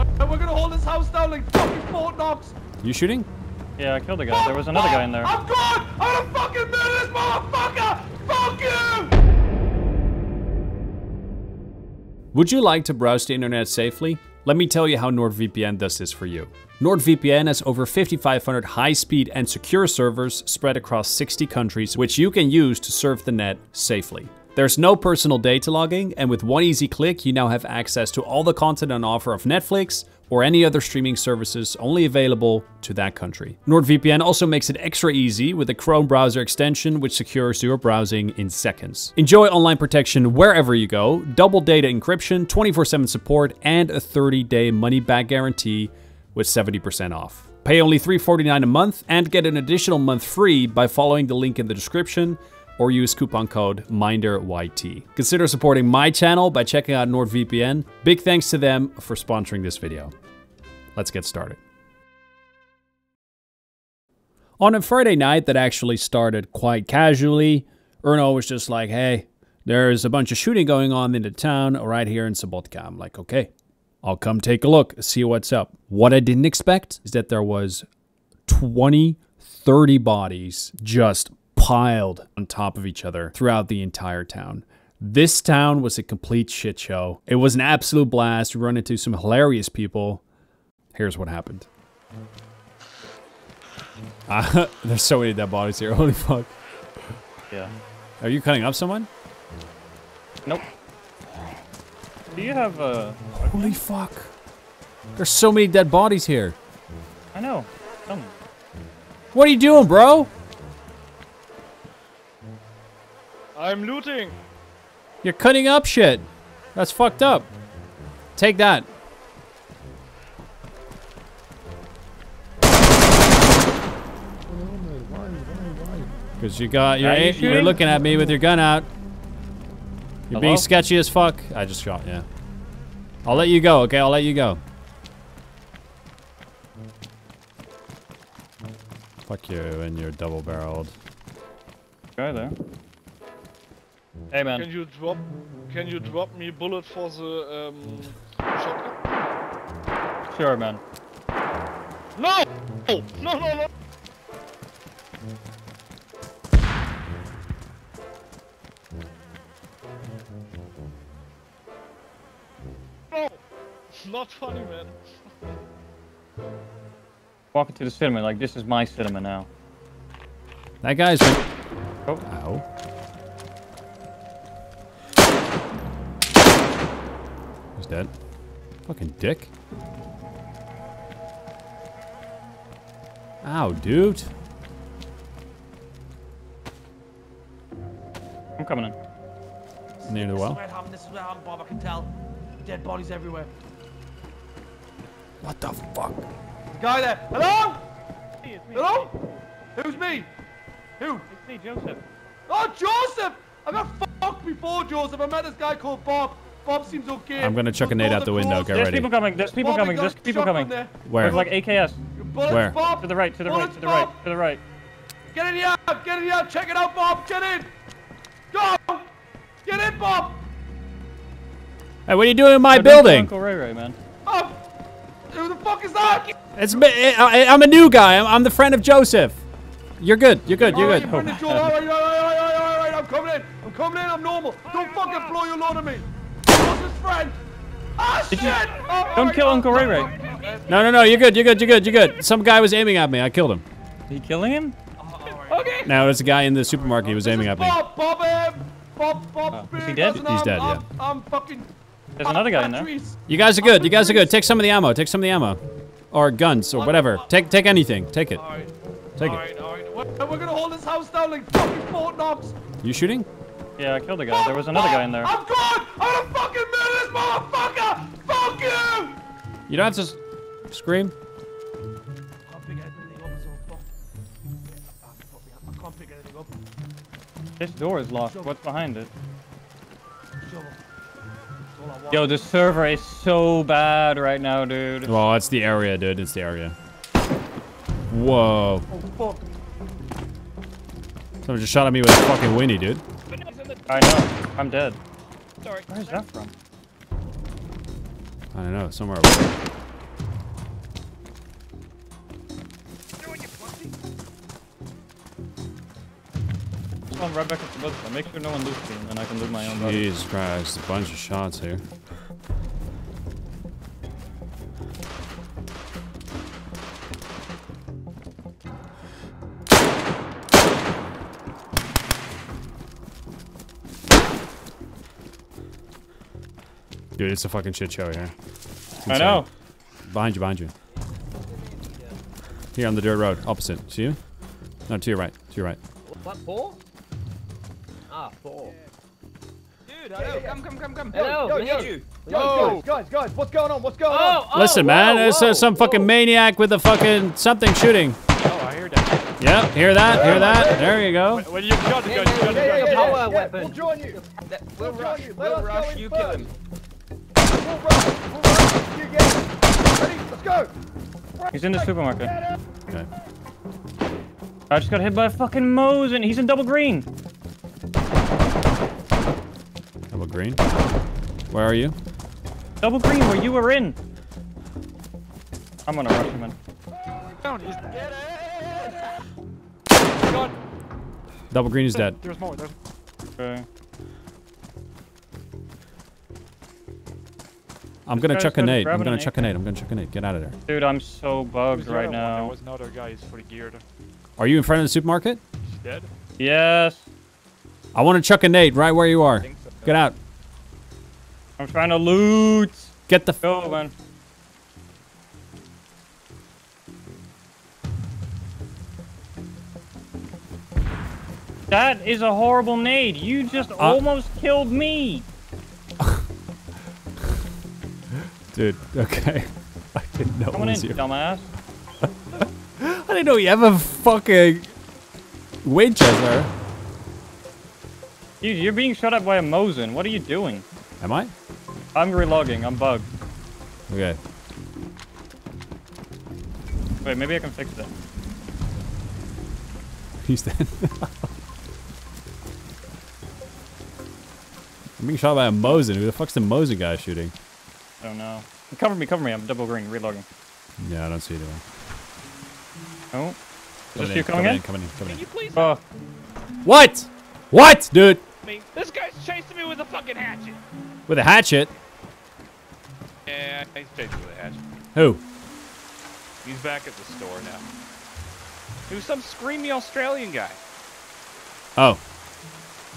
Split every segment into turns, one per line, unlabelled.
We're, we're gonna hold this house down like fucking Fort Knox.
You shooting?
Yeah, I killed a guy. There was another guy in there.
I'm gone! I'm gonna fucking murder this motherfucker! Fuck you!
Would you like to browse the internet safely? Let me tell you how NordVPN does this for you. NordVPN has over 5,500 high-speed and secure servers spread across 60 countries, which you can use to surf the net safely. There's no personal data logging, and with one easy click, you now have access to all the content on offer of Netflix or any other streaming services only available to that country. NordVPN also makes it extra easy with a Chrome browser extension which secures your browsing in seconds. Enjoy online protection wherever you go, double data encryption, 24-7 support, and a 30-day money-back guarantee with 70% off. Pay only 349 a month and get an additional month free by following the link in the description or use coupon code M1NDRYT. Consider supporting my channel by checking out NordVPN. Big thanks to them for sponsoring this video. Let's get started. On a Friday night that actually started quite casually, Erno was just like, hey, there's a bunch of shooting going on in the town right here in Sobotka. I'm like, okay, I'll come take a look, see what's up. What I didn't expect is that there was 20, 30 bodies just piled on top of each other throughout the entire town. This town was a complete shit show. It was an absolute blast. We run into some hilarious people. Here's what happened. Uh, there's so many dead bodies here. Holy fuck.
Yeah.
Are you cutting up someone?
Nope. Do you have a...
Holy fuck. There's so many dead bodies here.
I know. Tell me.
What are you doing, bro?
I'm looting.
You're cutting up shit. That's fucked up. Take that. Because you got you're
you
you're looking at me with your gun out. You're being sketchy as fuck. I just shot. Yeah. I'll let you go. Okay, I'll let you go. Fuck you and your double-barreled.
Guy there. Hey, man.
Can you drop? Can you drop me bullet for the um, shotgun?
Sure, man.
No! No! No! No! No! No! Not funny, man.
Walk to the cinema like this is my cinema now.
That guy's.
Oh.
Ow. He's dead. Fucking dick. Ow, dude.
I'm coming in.
Near the
This is
well.
where it happened. This is where it happened, Bob. I can tell. Dead bodies everywhere.
What the fuck?
Guy there. Hello?
Hey, me.
Hello? Who's me? Who?
It's me, Joseph.
Oh, Joseph! I got fucked before, Joseph. I met this guy called Bob. Bob seems okay.
I'm gonna chuck a
We'll
nade out the
the
window,
cause.
get
There's
ready.
people coming. There's people
Bob,
coming.
we
people coming.
there.
Where?
There's like AKS.
Bullets,
Where?
Bob.
To the right, to the right, to the right,
Bob.
to the right.
Get in here! Get in here! Check it out, Bob! Get in! Go! Get in, Bob!
Hey, what are you doing in my
Oh,
building?
Uncle Ray Ray, man.
Bob! Who the fuck is that?
It's me. I, I'm a new guy. I'm, I'm the friend of Joseph. You're good. You're good. You're
Alright,
good.
you're friend of Alright, alright, alright, alright, alright, I'm coming in. I'm coming in. I'm normal. Don't fucking blow your load on me. What's his friend? Ah, shit!
you-
Oh,
Don't
alright,
kill
oh,
Uncle Ray
oh,
Ray.
oh, oh,
No, no, no. You're good. You're good. You're good. You're good. Some guy was aiming at me. I killed him.
Are you killing him?
Okay.
Now there's a guy in the supermarket. He was
This
aiming at me.
Bob, Bob, um, Bob, Bob.
Oh, is he dead?
doesn't
He's
have-
dead,
I'm, I'm fucking.
There's another guy in there.
You guys are good. You guys are good. Take some of the ammo. Take some of the ammo, or guns, or whatever. Take take anything. Take it. Take it.
Alright, alright. We're, we're gonna hold this house down like fucking Fort Knox.
You shooting?
Yeah, I killed a guy. There was another guy in there.
I'm gone! I'm gonna fucking murder this motherfucker! Fuck you!
You don't have to s- scream.
I can't pick anything up, so. I can't pick anything up.
This door is locked. What's behind it?
Shovel. That's all I want.
Yo, the server is so bad right now, dude.
Well, it's the area, dude. It's the area. Whoa.
Oh fuck.
Someone just shot at me with a fucking winnie, dude.
I know. I'm dead.
Sorry.
Where is that from?
I don't know, somewhere.
I'll run back up the boat. Make sure no one loots me, and then I can do my own. Jeez
battle. Christ, a bunch of shots here. Dude, it's a fucking shit show here.
I know.
Behind you, behind you. Here on the dirt road, opposite. See you? No, to your right, to your right.
What, four? Ah, four.
Dude, hello, come, come, come, come.
Hello,
yo,
we
yo.
need you.
Guys, guys, guys, guys, what's going on? What's going
Oh,
on?
oh,
Listen, man,
whoa,
there's uh,
whoa,
some fucking
whoa.
maniac with a fucking something shooting.
Oh, I heard that.
Yep, hear that, hear that. There you go.
When you got the
Yeah,
gun, you
yeah,
got the
yeah,
gun.
yeah,
yeah,
power
yeah,
weapon.
We'll join you.
We'll
We'll
rush,
you.
We'll rush, you kill him.
We'll run. We'll run. You get it. Ready? Let's go.
He's in the supermarket.
Okay.
I just got hit by a fucking Mosin. He's in double green.
How about green? Where are you?
Double green where you were in. I'm gonna rush him in.
Down, he's get it.
Double green is dead.
there's more. There's
Okay.
I'm gonna chuck a
got-
nade. I'm gonna chuck a nade. I'm gonna chuck a nade. Get out of there.
Dude, I'm so bugged
who's
right
other one? There was another guy who's fully geared.
Are you in front of the supermarket?
He's dead.
Yes.
I want to chuck a nade right where you are.
So.
Get out.
I'm trying to loot.
Get the. F
Go, man. That is a horrible nade. You just uh, almost killed me.
Dude, okay. I didn't know it
Coming in,
was you.
dumbass.
I didn't know you have a fucking Winchester.
Dude, you're being shot at by a Mosin. What are you doing?
Am I?
I'm relogging. I'm bugged.
Okay.
Wait, maybe I can fix it.
He's dead. I'm being shot by a Mosin. Who the fuck's the Mosin guy shooting?
I don't know. Cover me, cover me. I'm double green, relogging.
Yeah, I don't see anyone. Anyway.
Oh. Is
Coming
this you
in,
coming in?
Coming in, coming
Can
in.
you please
Oh,
What? What, dude?
me? This guy's chasing me with a fucking hatchet.
With a hatchet?
Yeah, he's chasing me with a hatchet.
Who?
He's back at the store now. He was some screamy Australian guy.
Oh.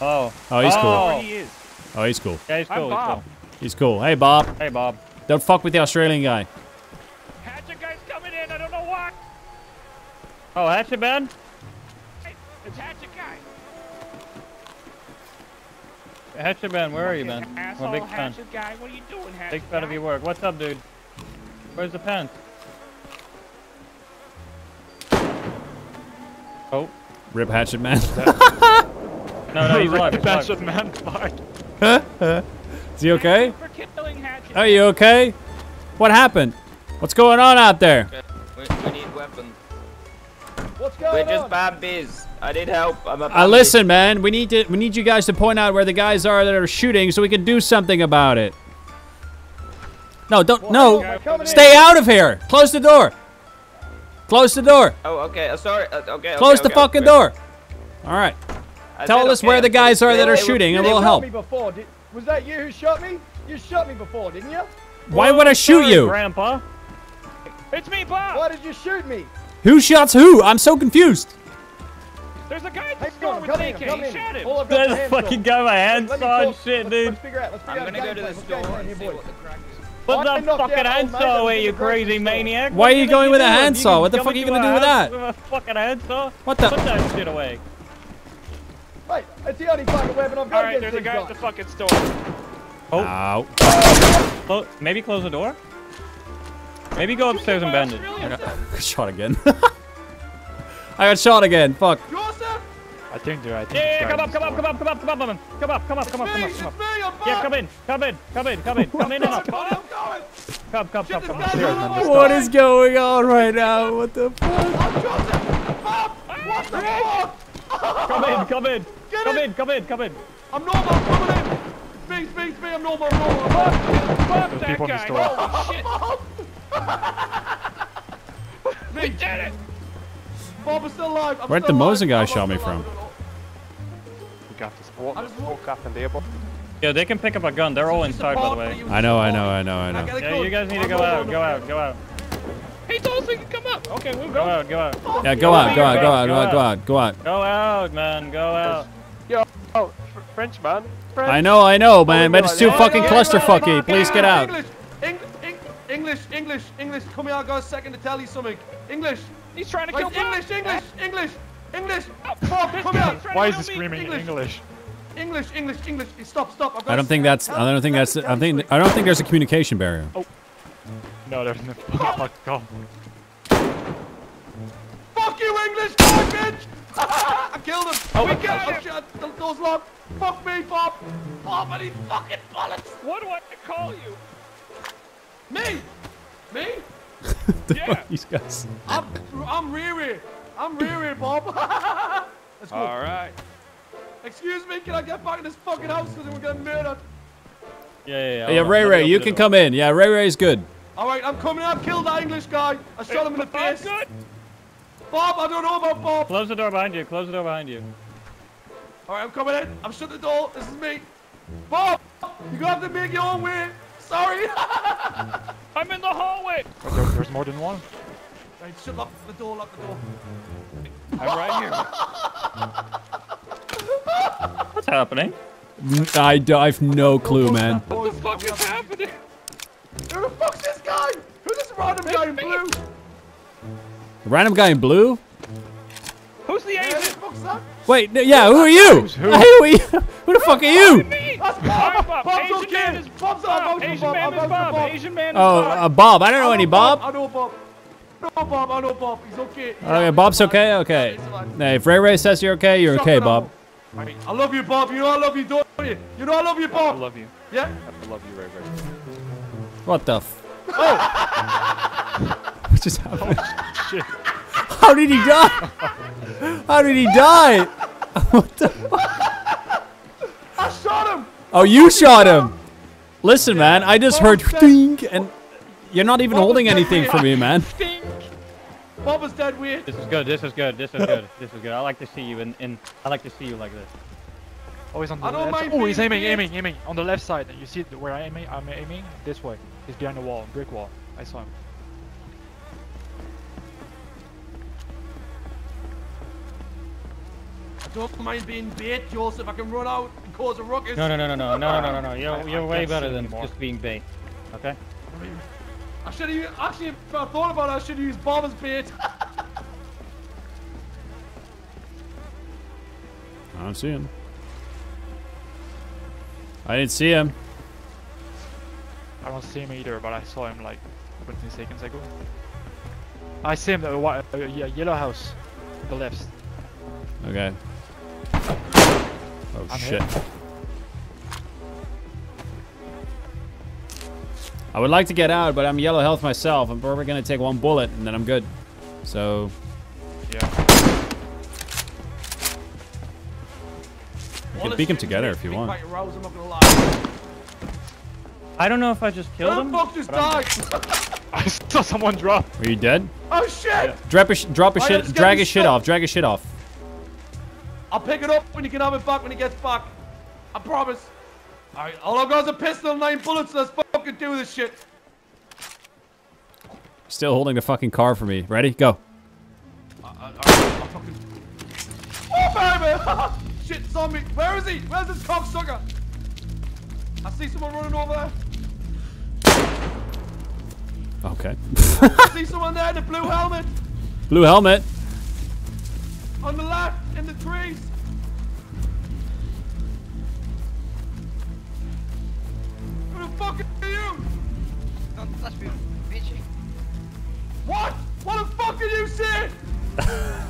oh.
Oh, he's oh. cool.
Oh.
Where he is.
Oh, he's cool.
Yeah, he's
I'm
cool. He's
Bob.
cool.
He's cool. Hey, Bob.
Hey, Bob.
Don't fuck with the Australian guy.
Hatchet guy's coming in. I don't know why.
Oh, Hatchet Man?
Hey, it's Hatchet guy.
Hatchet Man, where are you, man?
Asshole
I'm a big fan.
Hatchet guy. What are you doing, Hatchet
Big fan of your work. What's up, dude? Where's the pants? Oh.
Rip Hatchet Man.
No, no, he's alive. He's alive.
Hatchet man fight.
Is he okay?
For killing Hatchet.
Are you okay? What happened? What's going on out there?
We, we need weapons.
What's
We're
going
just
on?
bad biz. I need help. I'm a bad
Uh, listen, man. We need to. We need you guys to point out where the guys are that are shooting, so we can do something about it. No, don't. No.
We're in.
Stay out of here. Close the door. Close the door.
Oh, okay. Uh, sorry. Uh, okay.
Close
okay,
the
okay,
fucking
okay.
door. All right.
I
Tell
said
us
okay,
where the guys are that are
They were-
shooting, and we'll
shot
help.
Me before. Did, was that you who shot me? You shot me before, didn't you?
Why would I shoot
Sorry,
you?
Grandpa.
It's me, Bob.
Why did you shoot me?
Who shots who? I'm so confused.
There's a guy at the
Hang
store with
come in,
AK.
come
He
in.
shot him.
All
There's a fucking guy with a
Let me
handsaw and
talk.
shit,
Let's,
dude.
let's figure out. Let's figure
I'm
out
gonna go to the store and see what the crack is.
Put the fucking
out old mate
handsaw
that
away, you
in the grocery
crazy maniac.
Why are you going with a handsaw? What the fuck are you gonna do with that?
with a fucking handsaw?
What the-
Put that shit away.
Mate, it's the only fucking weapon I've got
All right, there's a
these
guy at the fucking store.
Oh,
Ow.
clo- maybe close the door. Maybe go upstairs and bend it.
Shot again. I got shot again. Fuck.
Joseph!
I think they're. I think
Yeah, yeah, come up, come up, come up, come up, come up, man. Come up, come up, come up, come up, come up.
me, I'm
Yeah, come in, come in, come in, come in, come in, come in and up. Come, come, come,
Shit,
come.
guy's
come.
on the
What
side.
is going on right now? What the fuck?
I'm Joseph! Bob! What the fuck?
Come in, come in,
Get
come
it.
in, come in, come in.
I'm normal, I'm coming in! It's me, it's me, it's me, I'm normal, I'm normal.
Fuck There's that people in the guy. store. Holy shit. we did it.
Bob is still alive. I'm
Where'd
still
the
alive.
Mosin guy shot me
still alive.
from?
What
I
the
just walk-
fuck happened here, boy?
Yeah, they can pick up a gun. They're all inside, by the way.
I know, I know, I know, I know.
Yeah, you guys need to go out. Go out. Go out.
He told us come up. Okay, we'll
Go
go.
out. Go out.
Yeah, go out, go out, go out,
Go
go out, go
out.
out, go out.
Go out, man. Go out.
Yo, oh, French man. French.
I know, I know, oh, man, but it's too fucking clusterfucky. Please get out.
English, Eng- Eng- English, English, English. Come here, I got a second to tell you something. English.
He's trying to kill Bob.
English, English, English, English.
Oh,
Bob, come here.
Why is he screaming
English.
English?
English, English, English. Stop, stop. I've got
I don't think that's. I don't think that's. I think. I don't think there's a communication barrier. Oh.
No, there's no. Oh my god.
Fuck you, English garbage! I killed him. Oh, we got him. Shit, the door's locked. Fuck me, Bob. Bob, I need fucking bullets.
What do I call you?
Me, me.
the Yeah.
These guys.
I'm, I'm Riri. I'm Riri, Bob. Let's go.
All right.
Excuse me, can I get back in this fucking house because we're getting murdered?
Yeah, yeah, yeah.
Hey, yeah, Ray Ray, you can come in. Yeah, Ray Ray's good.
All right, I'm coming out. Killed that English guy. I shot him in the face.
good.
Bob, I don't know about Bob.
Close the door behind you. Close the door behind you.
All right, I'm coming in. I'm shut the door. This is me. Bob, you're gonna have to make your own way. Sorry.
I'm in the hallway.
Oh, there- there's more than one.
right, shut up the door. Lock the door.
I'm right here.
What's happening?
I, I have no clue, man.
What
the fuck is happening?
Who the fuck's this guy? Who's this random guy in
me.
blue?
Random guy in blue.
Who's the
Yeah,
Asian?
fuck's?
Wait, n- yeah, who are you?
who?
Hey, who are you? Who the fuck are you?
Me.
That's Bob.
Bob.
Bob's
Asian
okay.
man is
Bob's
Bob.
I'm
Asian
Bob.
man is Bob.
Bob.
Asian man is
Oh,
Bob.
uh, Bob. I don't know
I
any
I
Bob.
know Bob. I know Bob. Bob, I know Bob. He's okay.
Okay, Bob's okay. Okay. Hey, if Ray Ray says you're okay, you're okay, Bob.
I love you, Bob. You know I love you, don't you? You know I love you, Bob.
I love you.
Yeah?
I love you, Ray Ray.
What the? F- Oh! what just happened? Shit. How did he die? How did he die? what the?
I shot him.
Oh, you shot him. Listen, man, I just heard ding, and you're not even holding anything for me, man.
Bob is dead weight.
This is good. This is good. This is good. This is good. I like to see you in. in I like to see you like this.
Oh, he's on the
I don't
left.
mind
Oh, he's aiming,
big.
aiming, aiming on the left side. You see where I'm aiming? I'm aiming this way. He's behind the wall, brick wall. I saw him.
Don't mind being bait, Joseph. I can run out and cause a ruckus.
No, no, no, no, no, no, no, no, no. You're
I-
you're
I
way better than
anymore.
just being bait. Okay.
I should have actually. If I thought about it, I should have used Bob as bait.
I don't see him. I didn't see him.
I don't see him either, but I saw him like 20 seconds ago. I see him. Uh, uh, yeah, yellow house, the left.
Okay. Oh
I'm
shit.
hit.
I would like to get out, but I'm yellow health myself. I'm probably gonna take one bullet and then I'm good. So we can them together if you want.
I'm not gonna lie.
I don't know if I just killed him.
the fuck just died?
I saw someone drop.
Are you dead?
Oh shit!
Drop his, drop his
Why
shit, drag
get
his shit off, drag his shit off.
I'll pick it up when you can have it back when he gets back. I promise. Alright, all I've got is a pistol and nine bullets. Let's fucking do this shit.
Still holding the fucking car for me. Ready? Go.
Alright, I'll fucking. Oh, baby! shit, zombie. Where is he? Where's this cocksucker? I see someone running over there.
Okay.
I see someone there in a blue helmet.
Blue helmet.
On the left, in the trees. Who the fuck are you?
Don't touch me, bitch.
What? What the fuck did you say?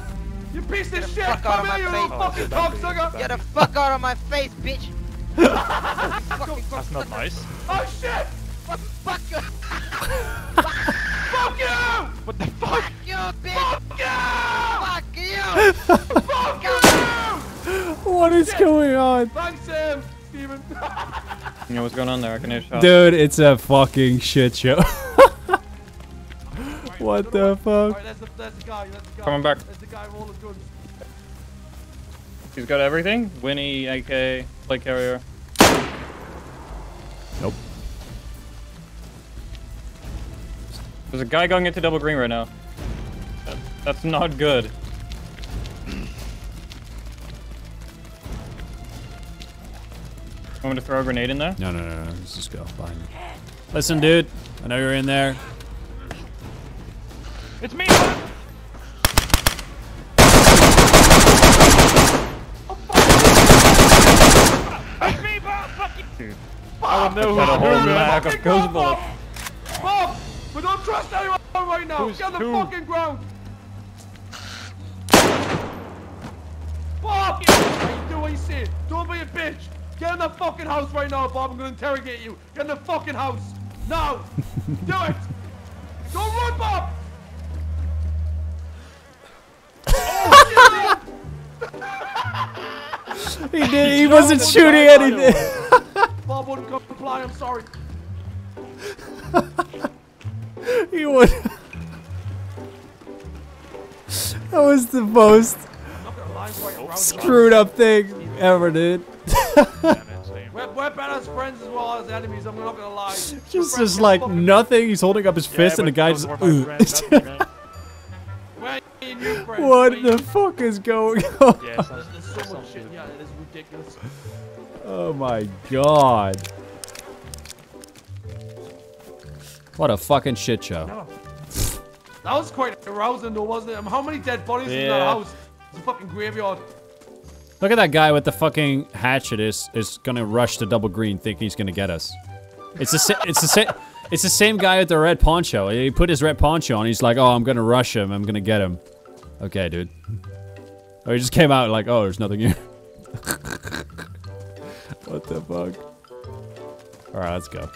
you piece of shit!
fuck out
Come
of
here, you
my
little
face.
fucking cocksucker!
Get the fuck out of my face, bitch.
That's not nice.
Oh shit!
Fuck, fuck you,
Fuck you!
What the fuck?
fuck you, bitch.
Fuck you!
Fuck you.
Fuck you!
What is going on?
Thanks, Sam, Steven.
You know what's going on there? I can hear shots.
Dude, it's a fucking shit show. what the fuck?
Alright, there's the, there's the guy, there's the guy.
Coming back.
There's the guy with all the guns.
He's got everything. Winnie, AK, plate carrier.
Nope.
There's a guy going into double green right now. That, that's not good. Want me to throw a grenade in there?
No, no, no, no. Let's just go. Fine. Listen, dude. I know you're in there.
It's me! Oh, it's me, Bob! Fuck you!
I don't know
Got a
who
whole
to do,
mag
man.
of ghost bullets.
Bob! We don't trust anyone right now!
Who's
Get on the
who?
fucking ground! Bob! Hey, do what you say. Don't be a bitch! Get in the fucking house right now, Bob. I'm gonna interrogate you. Get in the fucking house! Now! do it! Don't run, Bob!
He did. He wasn't shooting anything.
Bob wouldn't comply, I'm sorry.
he would. That was the most
I'm not gonna lie, it's quite arousing.
screwed up thing ever, dude.
Yeah, man, same.
We're, we're better as friends as well as enemies, I'm not gonna lie.
Just, just like nothing. He's holding up his fist, and the guy just.
Me, man.
You, friends?
what the fuck is going on?
Yeah, sounds,
so much shit, yeah, it is ridiculous.
Oh my god. What a fucking shit show.
That was quite arousing though, wasn't it? Um, how many dead bodies in that house? It's a fucking graveyard.
Look at that guy with the fucking hatchet is is gonna rush to double green thinking he's gonna get us. It's the it's the same it's the same guy with the red poncho. He put his red poncho on. He's like, "Oh, I'm gonna rush him. I'm gonna get him." Okay, dude. Oh, he just came out like, "Oh, there's nothing here." what the fuck? All right, let's go.